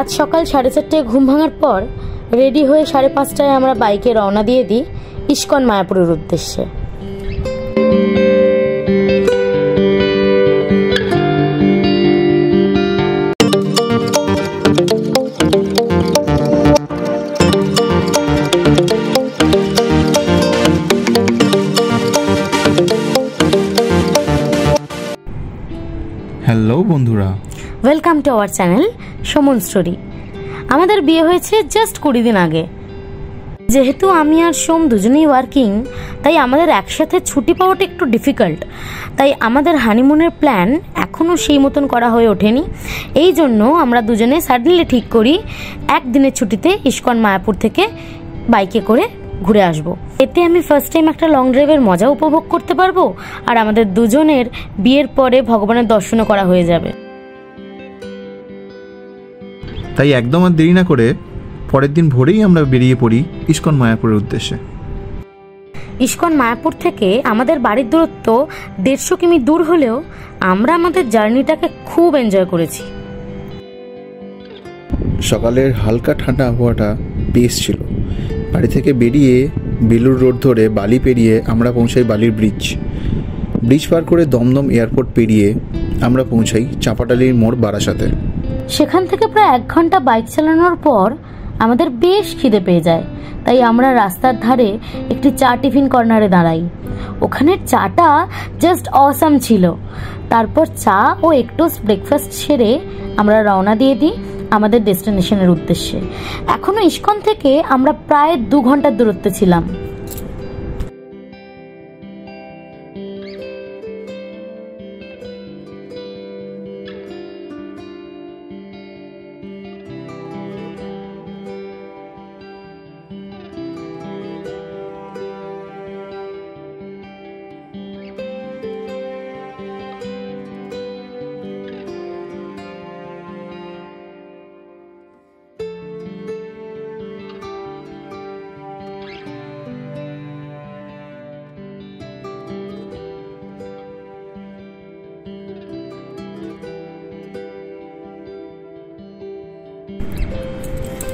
আজ সকাল সাড়ে চারটায় ঘুম ভাঙার পর রেডি হয়ে সাড়ে পাঁচটায় আমরা বাইকে রওনা দিয়ে দিই ইস্কন মায়াপুরের উদ্দেশ্যে। হ্যালো বন্ধুরা। ওয়েলকাম টু আওয়ার চ্যানেল সমন স্টোরি। আমাদের বিয়ে হয়েছে জাস্ট কুড়ি দিন আগে। যেহেতু আমি আর সোম দুজনেই ওয়ার্কিং তাই আমাদের একসাথে ছুটি পাওয়াটা একটু ডিফিকাল্ট তাই আমাদের হানিমুনের প্ল্যান এখনও সেই মতন করা হয়ে ওঠেনি। এই জন্য আমরা দুজনে সাডেনলি ঠিক করি একদিনের ছুটিতে ইস্কন মায়াপুর থেকে বাইকে করে ঘুরে আসব। এতে আমি ফার্স্ট টাইম একটা লং ড্রাইভের মজা উপভোগ করতে পারব, আর আমাদের দুজনের বিয়ের পরে ভগবানের দর্শনও করা হয়ে যাবে। তাই একদম আর দেরি না করে পরের দিন ভোরেই আমরা বেরিয়ে পড়ি ইস্কন মায়াপুরের উদ্দেশ্যে। ইস্কন মায়াপুর থেকে আমাদের বাড়ির দূরত্ব দেড়শো কিমি দূর হলেও আমরা আমাদের জার্নিটাকে খুব এনজয় করেছি। সকালের হালকা ঠান্ডা আবহাওয়াটা বেশ ছিল। বাড়ি থেকে বেরিয়ে বেলুর রোড ধরে বালি পেরিয়ে আমরা পৌঁছাই বালির ব্রিজ। ব্রিজ পার করে দমদম এয়ারপোর্ট পেরিয়ে আমরা পৌঁছাই চাপাটালির মোড় বারাসাতে। সেখান থেকে প্রায় এক ঘণ্টা বাইক চালানোর পর আমাদের বেশ খিদে পেয়ে যায়। তাই আমরা রাস্তার ধারে একটি চা টিফিন কর্নারে দাঁড়াই। ওখানের চাটা জাস্ট অসাম ছিল। তারপর চা ও একটু ব্রেকফাস্ট সেরে আমরা রওনা দিয়ে দিই আমাদের ডেস্টিনেশনের উদ্দেশ্যে। এখনও ইস্কন থেকে আমরা প্রায় দু ঘণ্টার দূরত্বে ছিলাম।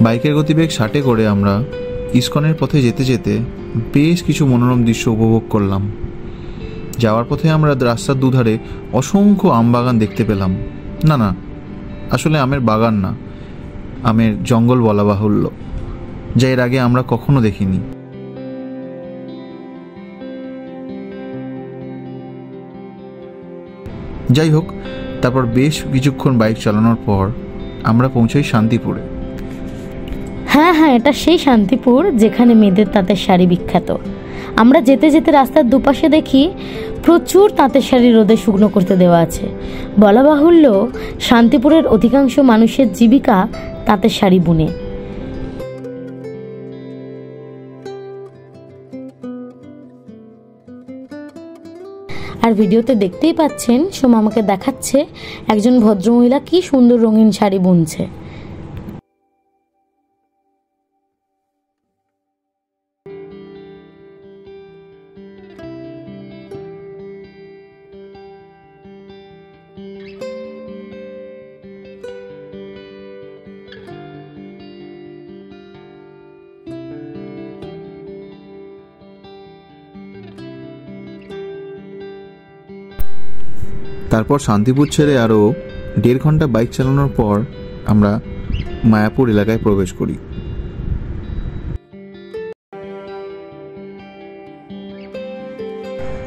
বাইকের গতিবেগ ষাটে করে আমরা ইস্কনের পথে যেতে যেতে বেশ কিছু মনোরম দৃশ্য উপভোগ করলাম। যাওয়ার পথে আমরা রাস্তার দুধারে অসংখ্য আম বাগান দেখতে পেলাম। না না, আসলে আমের বাগান না, আমের জঙ্গল বলা বাহুল্য, যা এর আগে আমরা কখনো দেখিনি। যাই হোক, তারপর বেশ কিছুক্ষণ বাইক চালানোর পর আমরা পৌঁছাই শান্তিপুরে। এটা সেই শান্তিপুর যেখানে মেয়েদের তাঁতের শাড়ি বিখ্যাত। আমরা যেতে যেতে রাস্তার দুপাশে দেখি প্রচুর তাঁতের শাড়ি রোদে শুকনো করতে দেওয়া আছে। বলা বাহুল্য, শান্তিপুরের অধিকাংশ মানুষের জীবিকা তাঁতের শাড়ি বুনে। আর ভিডিওতে দেখতেই পাচ্ছেন, সোমা আমাকে দেখাচ্ছে একজন ভদ্রমহিলা কি সুন্দর রঙিন শাড়ি বুনছে। তারপর শান্তিপুর ছেড়ে আরও দেড় ঘণ্টা বাইক চালানোর পর আমরা মায়াপুর এলাকায় প্রবেশ করি।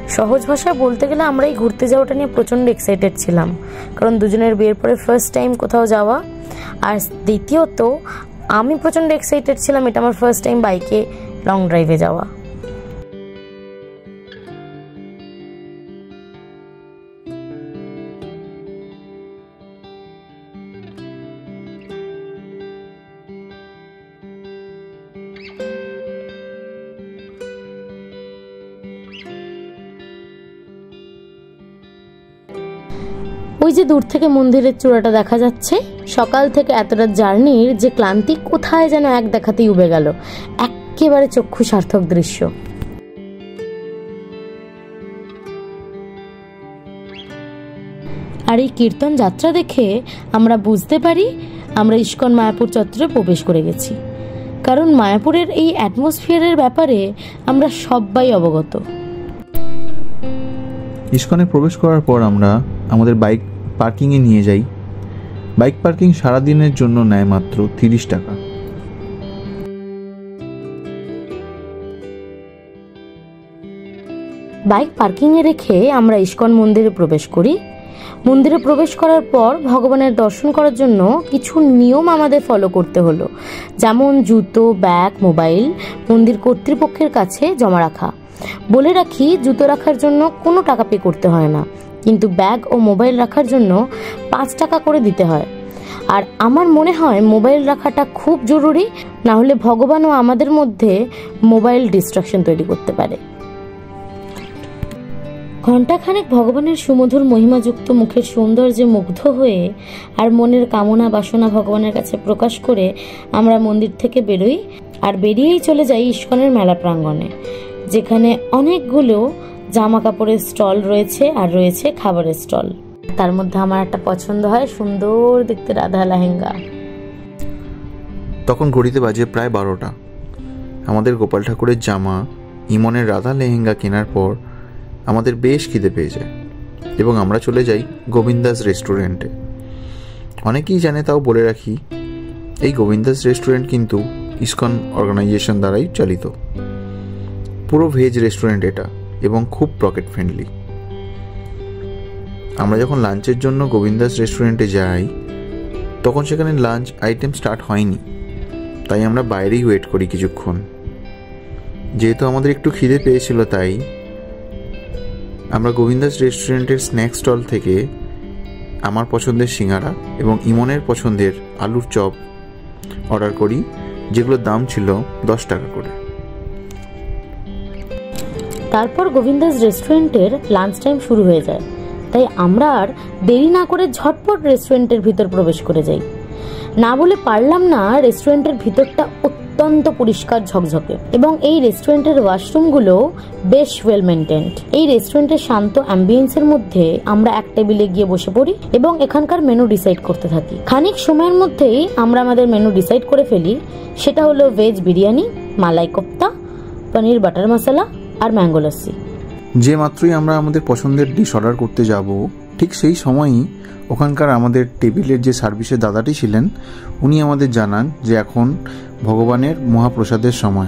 সহজ ভাষায় বলতে গেলে আমরা এই ঘুরতে যাওয়াটা নিয়ে প্রচণ্ড এক্সাইটেড ছিলাম। কারণ দুজনের বিয়ের পরে ফার্স্ট টাইম কোথাও যাওয়া। আর দ্বিতীয়ত, আমি প্রচণ্ড এক্সাইটেড ছিলাম এটা আমার ফার্স্ট টাইম বাইকে লং ড্রাইভে যাওয়া। যে দূর থেকে মন্দিরের চূড়াটা দেখা যাচ্ছে, সকাল থেকে এতটা জার্নির যে ক্লান্তি কোথায় যেন এক দেখাতেই উবে গেল। একেবারে চক্ষু সার্থক দৃশ্য। আর এই কীর্তন যাত্রা দেখে আমরা বুঝতে পারি, আমরা ইস্কন মায়াপুর চত্বরে প্রবেশ করে গেছি। কারণ মায়াপুরের এই অ্যাটমসফিয়ারের ব্যাপারে আমরা সবাই অবগত। ইস্কনে প্রবেশ করার পর আমরা আমাদের বাইক পার্কিংয়ে নিয়ে যাই। বাইক পার্কিং সারাদিনের জন্য নেয় মাত্র তিরিশ টাকা। বাইক পার্কিংয়ে রেখে আমরা ইস্কন মন্দিরে প্রবেশ করি। মন্দিরে প্রবেশ করার পর ভগবানের দর্শন করার জন্য কিছু নিয়ম আমাদের ফলো করতে হলো। যেমন জুতো, ব্যাগ, মোবাইল, মন্দির কর্তৃপক্ষের কাছে জমা রাখা। বলে রাখি, জুতো রাখার জন্য কোনো টাকা পে করতে হয় না। কিন্তু ব্যাগ ও মোবাইল রাখার জন্য পাঁচ টাকা করে দিতে হয়। আর আমার মনে হয় মোবাইল রাখাটা খুব জরুরি, না হলে ভগবানও আমাদের মধ্যে মোবাইল ডিস্ট্রাকশন তৈরি করতে পারে। ঘণ্টাখানেক ভগবানের সুমধুর মহিমাযুক্ত মুখের সৌন্দর্যে মুগ্ধ হয়ে আর মনের কামনা বাসনা ভগবানের কাছে প্রকাশ করে আমরা মন্দির থেকে বেরোই আর বেরিয়েই চলে যাই ইস্কনের মেলা প্রাঙ্গণে, যেখানে অনেকগুলো জামা কাপড়ের স্টল রয়েছে আর রয়েছে খাবারের স্টল। তার মধ্যে আমার একটা পছন্দ হয় সুন্দর দেখতে রাধা লেহেঙ্গা। তখন ঘড়িতে বাজে প্রায় বারোটা। আমাদের গোপাল ঠাকুরের জামা, ইমনের রাধা লেহেঙ্গা কেনার পর আমাদের বেশ খিদে পেয়ে যায় এবং আমরা চলে যাই গোবিন্দাস রেস্টুরেন্টে। অনেকেই জানে তাও বলে রাখি, এই গোবিন্দাস রেস্টুরেন্ট কিন্তু ইসকন অর্গানাইজেশন দ্বারাই চালিত। পুরো ভেজ রেস্টুরেন্ট এটা। এবং খুব পকেট ফ্রেন্ডলি আমরা যখন লাঞ্চের জন্য গোবিন্দাস রেস্টুরেন্টে যাই, তখন সেখানে লাঞ্চ আইটেম স্টার্ট হয়নি। তাই আমরা বাইরেই ওয়েট করি কিছুক্ষণ। যেহেতু আমাদের একটু খিদে পেয়েছিল তাই, আমরা গোবিন্দাস রেস্টুরেন্টের স্ন্যাক স্টল থেকে আমার পছন্দের সিঙ্গারা এবং ইমনের পছন্দের আলুর চপ অর্ডার করি, যেগুলোর দাম ছিল দশ টাকা করে। তারপর গোবিন্দাস রেস্টুরেন্টের লাঞ্চ টাইম শুরু হয়ে যায়। তাই আমরা আর দেরি না করে ঝটপট রেস্টুরেন্টের ভিতর প্রবেশ করে যাই। না বলে পারলাম না রেস্টুরেন্টের ভিতরটা অত্যন্ত পরিষ্কার ঝকঝকে এবং এই রেস্টুরেন্টের ওয়াশরুমগুলো বেশ ওয়েল মেনটেন্ড এই রেস্টুরেন্টের শান্ত অ্যাম্বিয়েন্সের মধ্যে আমরা এক টেবিলে গিয়ে বসে পড়ি এবং এখানকার মেনু ডিসাইড করতে থাকি। খানিক সময়ের মধ্যেই আমরা আমাদের মেনু ডিসাইড করে ফেলি। সেটা হলো ভেজ বিরিয়ানি, মালাই কোপ্তা, পনির বাটার মশলা আর ম্যাঙ্গো লস্যি যে মাত্রই আমরা আমাদের পছন্দের ডিশ অর্ডার করতে যাব, ঠিক সেই সময়ই ওখানকার আমাদের টেবিলের যে সার্ভিসের দাদাটি ছিলেন, উনি আমাদের জানান যে এখন ভগবানের মহাপ্রসাদের সময়।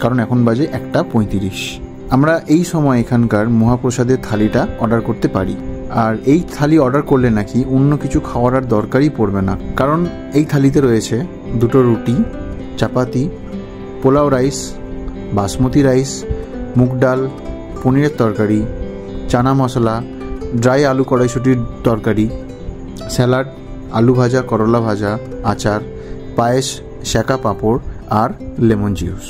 কারণ এখন বাজে একটা পঁয়ত্রিশ। আমরা এই সময় এখানকার মহাপ্রসাদের থালিটা অর্ডার করতে পারি। আর এই থালি অর্ডার করলে নাকি অন্য কিছু খাওয়ার আর দরকারই পড়বে না। কারণ এই থালিতে রয়েছে দুটো রুটি, চাপাতি, পোলাও রাইস বাসমতি রাইস মুগ ডাল, পনিরের তরকারি, চানা মশলা ড্রাই আলু কড়াইশুটির তরকারি, স্যালাড, আলু ভাজা, করলা ভাজা, আচার, পায়েস শ্যাকা পাঁপড় আর লেমন জুস।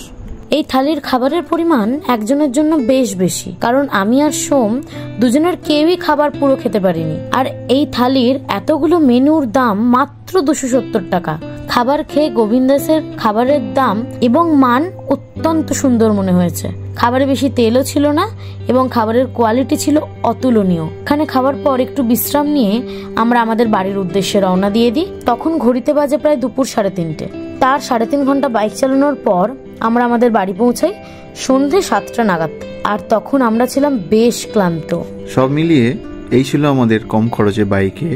এই থালির খাবারের পরিমাণ একজনের জন্য বেশ বেশি, কারণ আমি আর সোম দুজনের কেউই খাবার পুরো খেতে পারিনি। আর এই থালির এতগুলো মেনুর দাম মাত্র দুশো সত্তর টাকা। খাবার খেয়ে গোবিন্দাসের খাবারের দাম এবং মান অত্যন্ত সুন্দর মনে হয়েছে। খাবারে বেশি তেলও ছিল না এবং খাবারের কোয়ালিটি ছিল অতুলনীয়। এখানে খাবার পর একটু বিশ্রাম নিয়ে আমরা আমাদের বাড়ির উদ্দেশ্যে রওনা দিয়ে দিই। তখন ঘড়িতে বাজে প্রায় দুপুর সাড়ে তিনটে। তার সাড়ে তিন ঘণ্টা বাইক চালানোর পর আমরা আমাদের বাড়ি পৌঁছাই সন্ধে সাতটা নাগাদ। আর তখন আমরা ছিলাম বেশ ক্লান্ত। সব মিলিয়ে এই ছিল আমাদের কম খরচে বাইকে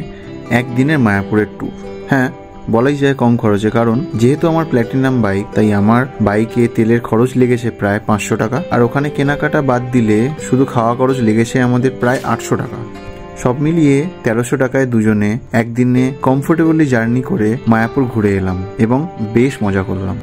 একদিনের মায়াপুরের ট্যুর হ্যাঁ বলাই যায় কম খরচে, কারণ যেহেতু আমার প্ল্যাটিনাম বাইক তাই আমার বাইকে তেলের খরচ লেগেছে প্রায় পাঁচশো টাকা। আর ওখানে কেনাকাটা বাদ দিলে শুধু খাওয়া খরচ লেগেছে আমাদের প্রায় আটশো টাকা। সব মিলিয়ে তেরোশো টাকায় দুজনে একদিনে কমফোর্টেবলি জার্নি করে মায়াপুর ঘুরে এলাম এবং বেশ মজা করলাম।